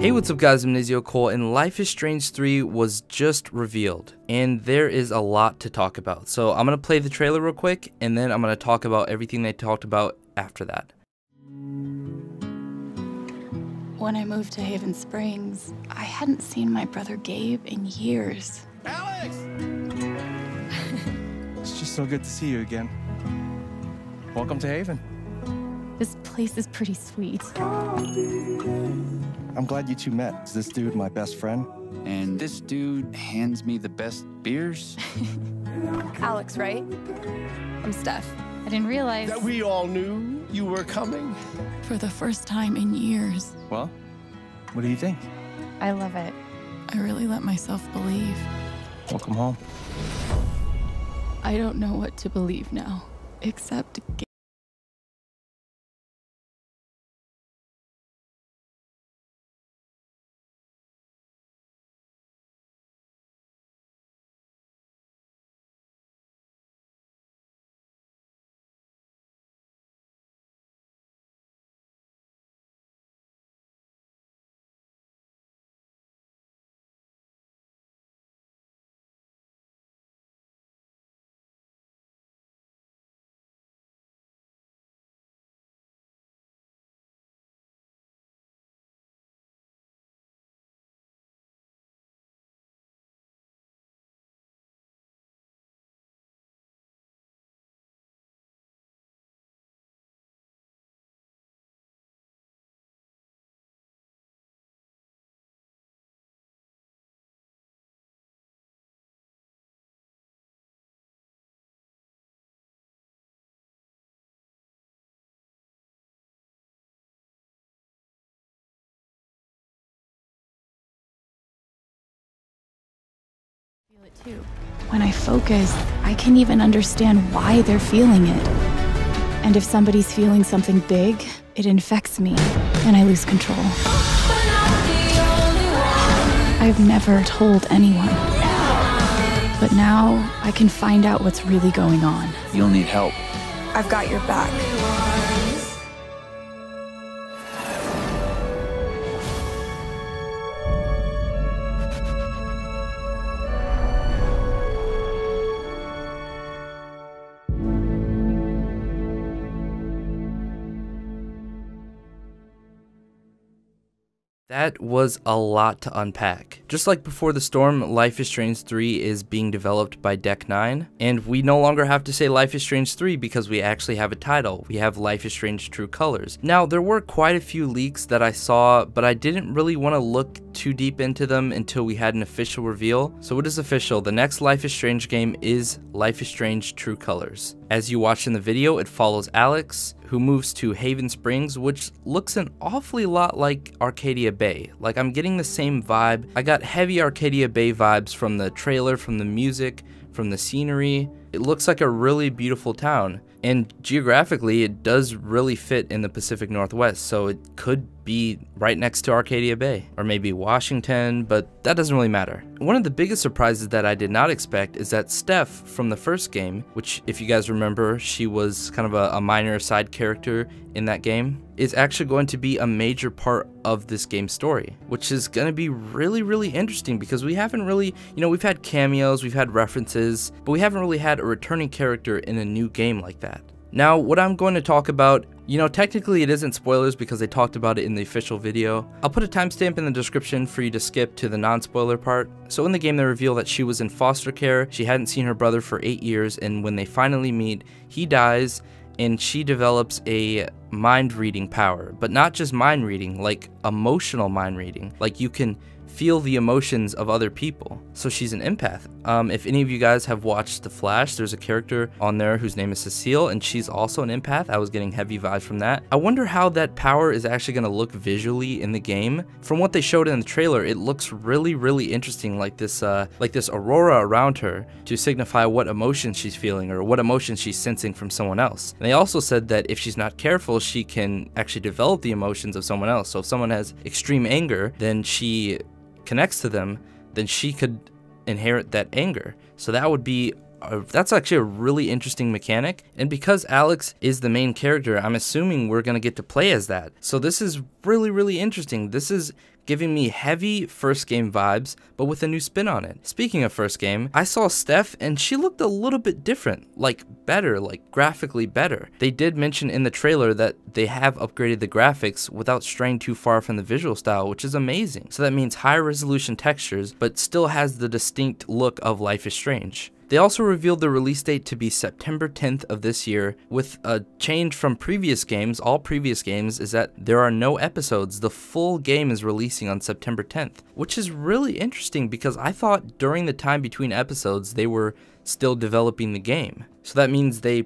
Hey, what's up guys, I'm Nizio Cole, and Life is Strange 3 was just revealed, and there is a lot to talk about. So I'm going to play the trailer real quick, and then I'm going to talk about everything they talked about after that. When I moved to Haven Springs, I hadn't seen my brother Gabe in years. Alex! it's just so good to see you again. Welcome to Haven. This place is pretty sweet. I'm glad you two met. Is this dude my best friend? And this dude hands me the best beers? Alex, right? I'm Steph. I didn't realize That we all knew you were coming. for the first time in years, Well, what do you think? I love it. I really let myself believe. Welcome home. I don't know what to believe now, except When I focus, I can even understand why they're feeling it. And if somebody's feeling something big, it infects me and I lose control. I've never told anyone. But now I can find out what's really going on. You'll need help. I've got your back. That was a lot to unpack. Just like before the storm, Life is Strange 3 is being developed by Deck 9, and we no longer have to say Life is Strange 3 because we actually have a title. We have Life is Strange True Colors. Now, there were quite a few leaks that I saw, but I didn't really want to look too deep into them until we had an official reveal. So it is official, the next Life is Strange game is Life is Strange True Colors. As you watch in the video, it follows Alex, who moves to Haven Springs, which looks an awfully lot like Arcadia Bay. Like, I'm getting the same vibe. I got heavy Arcadia Bay vibes from the trailer, from the music, from the scenery. It looks like a really beautiful town. And geographically, it does really fit in the Pacific Northwest, so it could be right next to Arcadia Bay, or maybe Washington, but that doesn't really matter. One of the biggest surprises that I did not expect is that Steph from the first game, which, if you guys remember, she was kind of a, a minor side character in that game, is actually going to be a major part of this game's story, which is going to be really, really interesting because we haven't really, you know, we've had cameos, we've had references, but we haven't really had a returning character in a new game like that. Now, what I'm going to talk about, you know, technically it isn't spoilers because they talked about it in the official video. I'll put a timestamp in the description for you to skip to the non-spoiler part. So in the game they reveal that she was in foster care, she hadn't seen her brother for 8 years, and when they finally meet, he dies, and she develops a mind reading power, but not just mind reading, like emotional mind reading. Like you can feel the emotions of other people. So she's an empath. Um, if any of you guys have watched The Flash, there's a character on there whose name is Cecile, and she's also an empath. I was getting heavy vibes from that. I wonder how that power is actually going to look visually in the game. From what they showed in the trailer, it looks really, really interesting, like this, uh, like this aurora around her to signify what emotions she's feeling or what emotions she's sensing from someone else. And they also said that if she's not careful, she can actually develop the emotions of someone else. So if someone has extreme anger, then she connects to them, then she could inherit that anger. So that would be that's actually a really interesting mechanic. And because Alex is the main character, I'm assuming we're going to get to play as that. So this is really, really interesting. This is giving me heavy first game vibes, but with a new spin on it. Speaking of first game, I saw Steph and she looked a little bit different, like better, like graphically better. They did mention in the trailer that they have upgraded the graphics without straying too far from the visual style, which is amazing. So that means higher resolution textures, but still has the distinct look of Life is Strange. They also revealed the release date to be September 10th of this year, with a change from previous games. All previous games is that there are no episodes. The full game is releasing on September 10th, which is really interesting because I thought during the time between episodes they were still developing the game. So that means they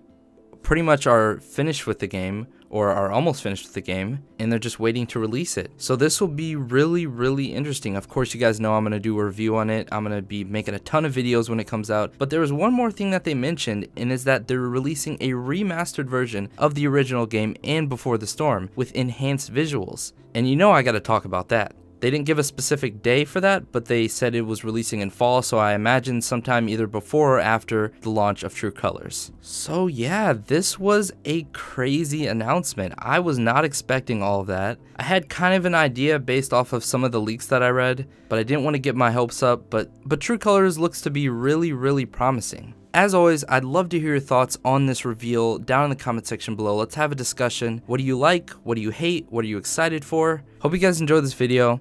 pretty much are finished with the game or are almost finished with the game and they're just waiting to release it. So this will be really, really interesting. Of course, you guys know I'm going to do a review on it. I'm going to be making a ton of videos when it comes out. But there was one more thing that they mentioned and is that they're releasing a remastered version of the original game and Before the Storm with enhanced visuals. And you know I got to talk about that. They didn't give a specific day for that, but they said it was releasing in fall, so I imagine sometime either before or after the launch of True Colors. So yeah, this was a crazy announcement. I was not expecting all of that. I had kind of an idea based off of some of the leaks that I read, but I didn't want to get my hopes up, but, but True Colors looks to be really, really promising. As always, I'd love to hear your thoughts on this reveal down in the comment section below. Let's have a discussion. What do you like? What do you hate? What are you excited for? Hope you guys enjoyed this video,